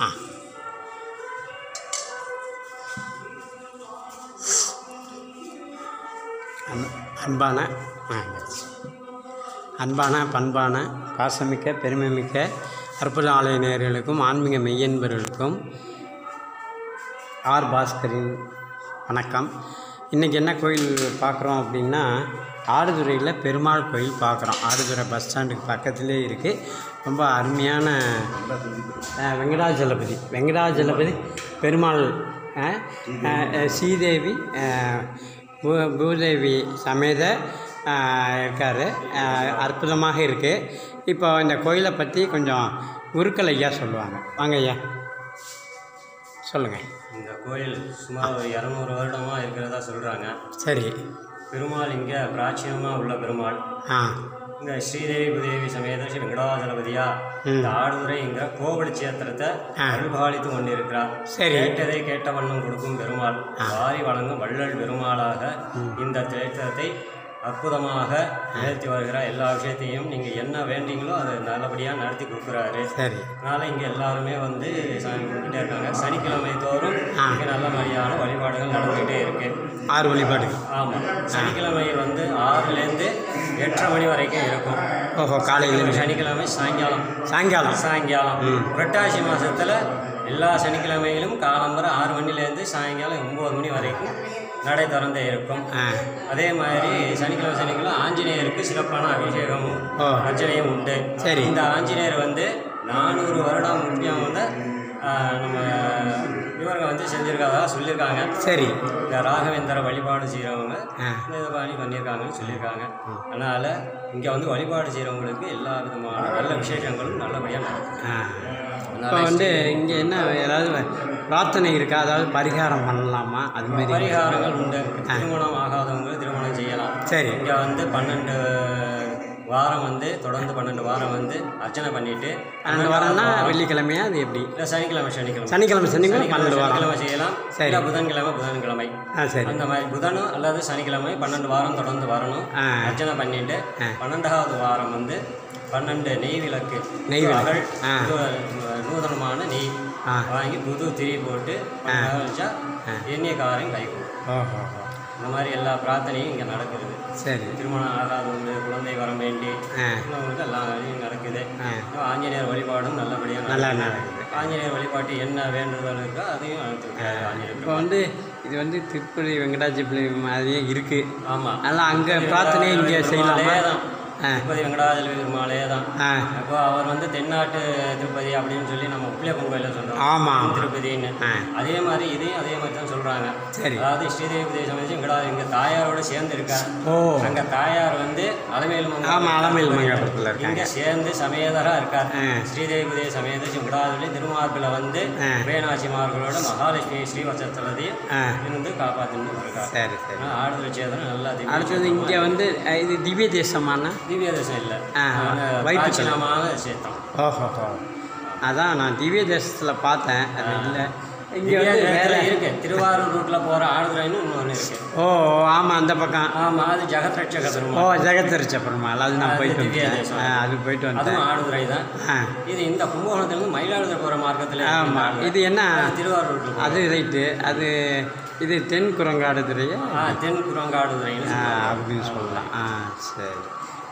ஆ. An- அன்பான அன்பான பண்பான பாசமிக்க பெருமைமிக்க அற்புத ஆலய நேயர்களுக்கும் ஆன்மீக மெய்யன்பர்களுக்கும் ஆர் பாஸ்கரின் வணக்கம். இன்றைக்கி என்ன கோயில் பார்க்குறோம் அப்படின்னா ஆடுதுறையில் பெருமாள் கோயில் பார்க்குறோம். ஆடுதுறை பஸ் ஸ்டாண்டுக்கு பக்கத்துலேயே இருக்குது ரொம்ப அருமையான வெங்கடாஜலபதி வெங்கடாஜலபதி பெருமாள் ஸ்ரீதேவி பூ- பூதேவி சமேத இருக்கார். அற்புதமாக இருக்குது இப்போ இந்த கோயிலை பற்றி கொஞ்சம் குருக்கள் ஐயா சொல்லுவாங்க. வாங்க ஐயா. சொல்லுங்கள் இந்த கோயில் சுமார் ஒரு இரநூறு வருடமாக இருக்கிறதா சொல்கிறாங்க சரி. பெருமாள் இங்கே பிராச்சீனமாக உள்ள பெருமாள். ஆ. இந்த ஸ்ரீதேவி புதேவி சமேத ஸ்ரீ வெங்கடாஜலபதியா இந்த ஆடுதுறைங்கிற கோவடி சேத்திரத்தை அருள்பாலித்து கொண்டிருக்கிறார். சரி. கேட்டதை கேட்ட வண்ணம் கொடுக்கும் பெருமாள். வாரி வழங்கும் வள்ளல் பெருமாளாக இந்த சேத்திரத்தை அற்புதமாக நிகழ்த்தி வருகிறார். எல்லா விஷயத்தையும் நீங்கள் என்ன வேண்டீங்களோ அதை நல்லபடியாக நடத்தி கொடுக்குறாரு. சரி. அதனால் இங்கே எல்லாருமே வந்து சாமி கும்பிட்டுட்டே இருக்காங்க. சனிக்கிழமை தோறும் இங்கே நல்ல மாதிரியான வழிபாடுகள் நடந்துகிட்டே இருக்கு. ஆறு வழிபாடு ஆமாம் சனிக்கிழமை வந்து ஆறுலேருந்து எட்டரை மணி வரைக்கும் இருக்கும். ஓஹோ காலையிலேருந்து. சனிக்கிழமை சாயங்காலம். சாயங்காலம். சாயங்காலம். புரட்டாசி மாதத்தில் எல்லா சனிக்கிழமையிலும் காலம்பரம் ஆறு மணிலேருந்து சாயங்காலம் ஒம்பது மணி வரைக்கும் நடை திறந்தே இருக்கும். அதே மாதிரி சனிக்கிழமை சனிக்கிழமை ஆஞ்சநேயருக்கு சிறப்பான அபிஷேகமும். அர்ச்சனையும் உண்டு. சரி. இந்த ஆஞ்சநேயர் வந்து நானூறு வருடம் முக்கியம் வந்து நம்ம இவங்க வந்து செஞ்சுருக்காதா சொல்லியிருக்காங்க. சரி. இந்த ராகவேந்திர வழிபாடு செய்கிறவங்க இந்த இது மாதிரி பண்ணியிருக்காங்கன்னு சொல்லியிருக்காங்க. அதனால் இங்கே வந்து வழிபாடு செய்கிறவங்களுக்கு எல்லா விதமான நல்ல விசேஷங்களும் நல்லபடியாக நடக்கும். இப்போ வந்து இங்கே என்ன ஏதாவது பிரார்த்தனை இருக்கா? அதாவது பரிகாரம் பண்ணலாமா? அது மாதிரி பரிகாரங்கள் உண்டு. திருமணம் ஆகாதவங்க திருமணம் செய்யலாம். சரி. இங்கே வந்து பன்னெண்டு வாரம் வந்து தொடர்ந்து பன்னெண்டு வாரம் வந்து அர்ச்சனை பண்ணிட்டு பன்னெண்டு வாரம்னா வெள்ளிக்கிழமையா அது எப்படி? இல்லை சனிக்கிழமை சனிக்கிழமை. சனிக்கிழமை சனிக்கிழமை பன்னெண்டு வாரம். செய்யலாம். சரி. புதன்கிழமை புதன்கிழமை. சரி. அந்த மாதிரி புதனும் அல்லது சனிக்கிழமை பன்னெண்டு வாரம் தொடர்ந்து வரணும். அர்ச்சனை பண்ணிட்டு பன்னெண்டாவது வாரம் வந்து பன்னெண்டு நெய் விளக்கு. நெய் விளக்கு. நூதனமான நெய் வாங்கி புது திரி போட்டு வச்சா எண்ணெய் காரையும் கை கொடுக்கும். ஓஹோ இந்த மாதிரி எல்லா பிரார்த்தனையும் இங்கே நடக்குது. சரி. திருமணம் ஆகாதவங்க குழந்தை வரம் வேண்டி உள்ளவங்களுக்கு எல்லா வேலையும் நடக்குது. ஆ. ஆஞ்சநேயர் வழிபாடும் நல்லபடியாக நல்லா நடக்குது. ஆஞ்சநேயர் வழிபாட்டு என்ன வேண்டுதல் இருக்கோ அதையும் ஆஞ்சநேயர் இப்போ வந்து இது வந்து திருப்பதி வெங்கடாஜலபதி மாதிரியே இருக்குது ஆமாம் அதனால் அங்கே பிரார்த்தனை இங்கே செய்யலாமா? தான். திருப்பதி வெங்கடாஜல பெருமாளே தான் அப்போ அவர் வந்து தென்னாட்டு திருப்பதி அப்படின்னு சொல்லி நம்ம உப்பிலியப்பன் கோயிலில் சொல்கிறோம் ஆமாம் திருப்பதின்னு. அதே மாதிரி இதையும் அதே மாதிரி தான் சொல்கிறாங்க சரி. அதாவது ஸ்ரீதேவி சமைச்சு எங்கடா எங்கள் தாயாரோட சேர்ந்து இருக்கார் ஓ. அங்கே தாயார் வந்து அலமேல் ஆமாம் அலமேல் மங்கலத்தில் இங்கே சேர்ந்து சமேதராக இருக்கார். ஸ்ரீதேவி சமேத வெங்கடாஜலி திருமார்பில் வந்து. வேணாச்சிமார்களோட மகாலட்சுமி ஸ்ரீவசத்திரத்தையும் ஆ. இருந்து காப்பாற்றின்னு இருக்கார். சரி சரி. ஆடுதல் சேதனம் நல்லா அடுத்தது இங்கே வந்து இது திவ்ய தேசமான? திவ்ய தேசம் இல்லை பிராச்சீனமான சேத்தம் ஓஹோஹோ அதான் நான் திவ்ய தேசத்தில் பார்த்தேன் அது இல்லை. இங்கே வந்து வேற இருக்கு திருவாரூர் ரூட்டில் போகிற ஆடுதுறைன்னு இன்னொன்று இருக்கு. ஓ ஆமாம் அந்த பக்கம். ஆமாம் அது ஜெகத்ரட்சக ஓ ஜெகத்தரிச்ச பெருமாள் அது நான் போயிட்டு வந்தேன் அது போயிட்டு வந்தேன் ஆடுதுறை தான். இது இந்த கும்பகோணத்துலேருந்து மயிலாடுதுறை போகிற மார்க்கத்தில் ஆமாம் இது என்ன? திருவாரூர் அது ரைட்டு அது இது தென் குரங்காடுதுறையா? ஆ தென் குரங்காடுதுறைன்னு ஆ அப்படின்னு சொல்லலாம். ஆ சரி.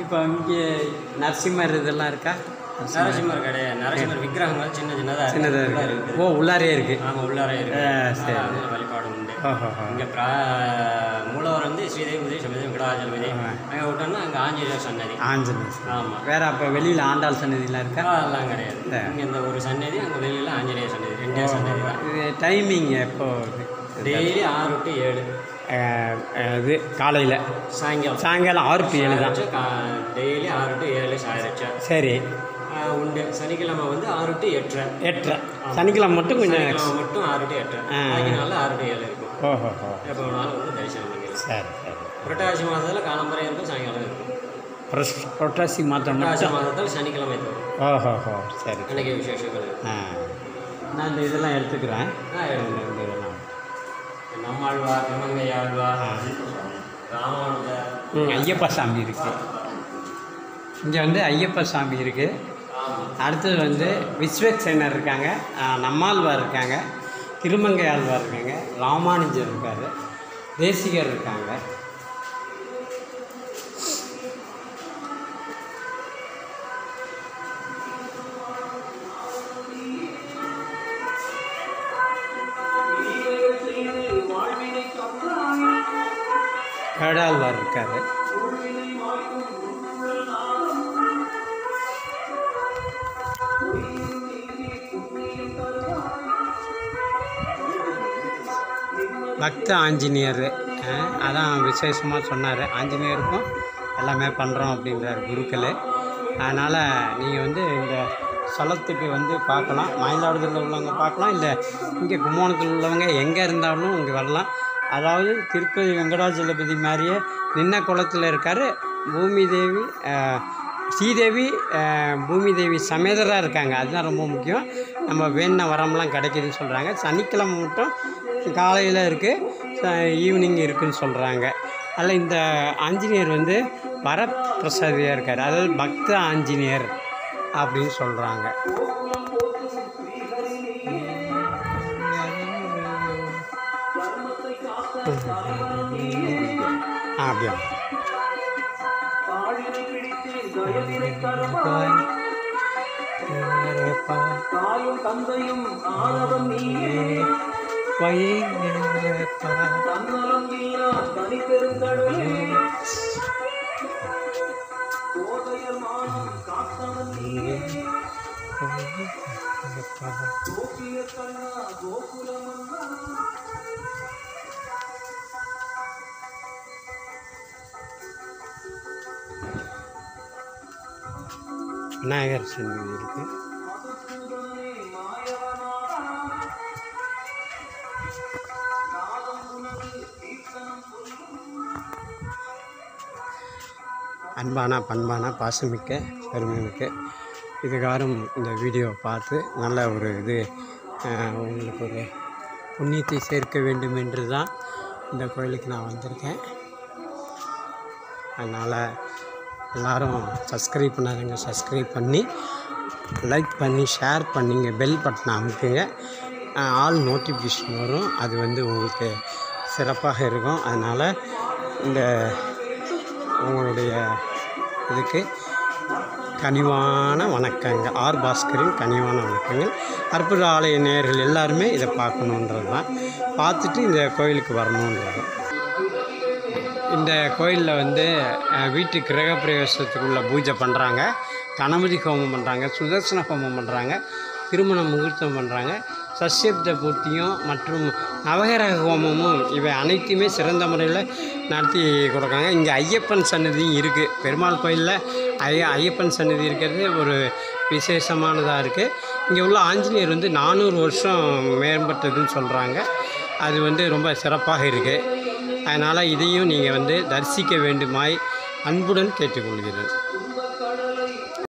இப்போ இங்கே நரசிம்மர் இதெல்லாம் இருக்கா? நரசிம்மர். கிடையாது நரசிம்மர் விக்கிரகங்கள் சின்ன சின்னதாக சின்னதாக இருக்குது ஓ உள்ளாரே இருக்குது ஆமாம் உள்ளாரே இருக்கு. ஆ, சரி. வழிபாடு உண்டு. இங்கே பிரா மூலவர் வந்து ஸ்ரீதேவி உதய சமேத வெங்கடாஜலபதி அங்கே விட்டோம்னா அங்கே ஆஞ்சநேயர் சன்னதி. ஆஞ்சநேயர் ஆமாம் வேற அப்போ வெளியில் ஆண்டாள் சன்னதிலாம் இருக்கா? அதெல்லாம் கிடையாது. இங்கே இந்த ஒரு சன்னதி அங்கே வெளியில் ஆஞ்சநேயர் சன்னதி ரெண்டே சன்னதி தான். இது டைமிங் எப்போ? டெய்லி ஆறு டு ஏழு. இது காலையில். சாயங்காலம். சாயங்காலம் ஆறு டு ஏழு தான். டெய்லி ஆறு டு ஏழு சாயிரச்சா சரி. உண்டு. சனிக்கிழமை வந்து ஆறு டு எட்டரை. எட்டரை. சனிக்கிழமை மட்டும் கொஞ்சம் மட்டும் ஆறு டு எட்டரை. நாளில் ஆறு டு ஏழு இருக்கும். ஓஹோஹோ எப்போ வேணாலும் வந்து தரிசனம் பண்ணிக்கலாம். சரி சரி. புரட்டாசி மாதத்தில் காலம்பரை இருக்கும் சாயங்காலம் இருக்கும். புரட்டாசி மாதம் புரட்டாசி மாதத்தில் சனிக்கிழமை தோறும். ஓஹோஹோ சரி அன்னைக்கு விசேஷங்கள். ஆ. நான் இந்த இதெல்லாம் எடுத்துக்கிறேன். இதெல்லாம். நம்மாழ்வார் திருமங்கையாழ்வார் ராமானுஜர். ம் ஐயப்ப சாமி இருக்குது இங்கே வந்து ஐயப்ப சாமி இருக்குது அடுத்தது வந்து விஸ்வக்சேனர் இருக்காங்க. நம்மாழ்வார் இருக்காங்க. திருமங்கை ஆழ்வார் இருக்காங்க. ராமானுஜர் இருக்கார். தேசிகர் இருக்காங்க. கேடாழ்வார் இருக்கார். பக்த ஆஞ்சநேயர் அதான் விசேஷமாக சொன்னார். ஆஞ்சநேயருக்கும் எல்லாமே பண்ணுறோம் அப்படின்றார் குருக்கள். அதனால் நீங்கள் வந்து இந்த ஸ்தலத்துக்கு வந்து பார்க்கலாம். மயிலாடுதுறையில் உள்ளவங்க பார்க்கலாம். இல்லை இங்கே கும்போணத்தில் உள்ளவங்க எங்கே இருந்தாலும் இங்கே வரலாம். அதாவது திருப்பதி வெங்கடாஜலபதி மாதிரியே நின்ன குளத்தில் இருக்கார். பூமி தேவி ஸ்ரீதேவி பூமி தேவி சமேதராக இருக்காங்க. அதுதான் ரொம்ப முக்கியம். நம்ம வேணுன வரம்லாம் கிடைக்குதுன்னு சொல்கிறாங்க சனிக்கிழமை மட்டும் காலையில் இருக்குது ஈவினிங் இருக்குதுன்னு சொல்கிறாங்க அதில் இந்த ஆஞ்சநேயர் வந்து வரப்பிரசாதியாக இருக்கார். அதாவது பக்த ஆஞ்சநேயர் அப்படின்னு சொல்கிறாங்க அப்படியா தாயும் தந்தையும் ஆனவன் நீயே தன்னலம் இல்லா தனி பெருங்கடலே கோதையர் மானம் காத்தவன் நீயே விநாயகர் சன்னதி இருக்குது அன்பான பண்பான பாசமிக்க பெருமைமிக்க இதுகாரும் இந்த வீடியோ பார்த்து நல்ல ஒரு இது உங்களுக்கு ஒரு புண்ணியத்தை சேர்க்க வேண்டும் என்று தான் இந்த கோயிலுக்கு நான் வந்திருக்கேன். அதனால் எல்லோரும் சப்ஸ்கிரைப் பண்ணாதவங்க சப்ஸ்கிரைப் பண்ணி லைக் பண்ணி ஷேர் பண்ணிங்க. பெல் பட்டனை அமுக்குங்க. ஆல் நோட்டிஃபிகேஷன் வரும். அது வந்து உங்களுக்கு சிறப்பாக இருக்கும். அதனால் இந்த உங்களுடைய இதுக்கு கனிவான வணக்கங்கள். ஆர் பாஸ்கரின் கனிவான வணக்கங்கள். அற்புத ஆலய நேர்கள் எல்லாருமே இதை பார்க்கணுன்றது தான் பார்த்துட்டு இந்த கோயிலுக்கு வரணுன்றது இந்த கோயிலில் வந்து வீட்டு கிரகப்பிரவேசத்துக்குள்ள பூஜை பண்ணுறாங்க கணபதி ஹோமம் பண்ணுறாங்க சுதர்சன ஹோமம் பண்ணுறாங்க திருமண முகூர்த்தம் பண்ணுறாங்க சஷ்யப்த பூர்த்தியும் மற்றும் நவகிரக ஹோமமும் இவை அனைத்தையுமே சிறந்த முறையில் நடத்தி கொடுக்காங்க. இங்கே ஐயப்பன் சன்னதியும் இருக்குது பெருமாள் கோயிலில் ஐய ஐயப்பன் சன்னதி இருக்கிறது ஒரு விசேஷமானதாக இருக்குது இங்கே உள்ள ஆஞ்சநேயர் வந்து நானூறு வருஷம் மேம்பட்டதுன்னு சொல்கிறாங்க அது வந்து ரொம்ப சிறப்பாக இருக்குது அதனால் இதையும் நீங்கள் வந்து தரிசிக்க வேண்டுமாய் அன்புடன் கேட்டுக்கொள்கிறேன்.